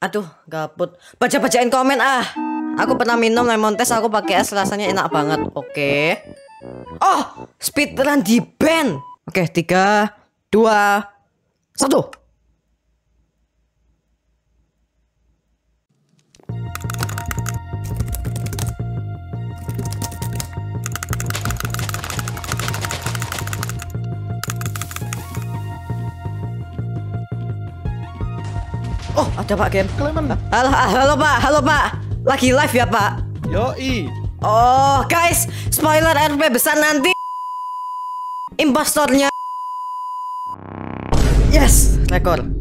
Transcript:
Aduh, gabut. Baca-bacain komen ah. Aku pernah minum lemon test aku pakai es rasanya enak banget. Oke. Oh, speedrun di band. Oke, tiga, dua, satu. Oh, ada Pak Game. Clement. Halo, halo Pak, halo Pak. Lagi live ya Pak? Yoi. Oh, guys, spoiler RP besar nanti. Impostornya. Yes, rekor.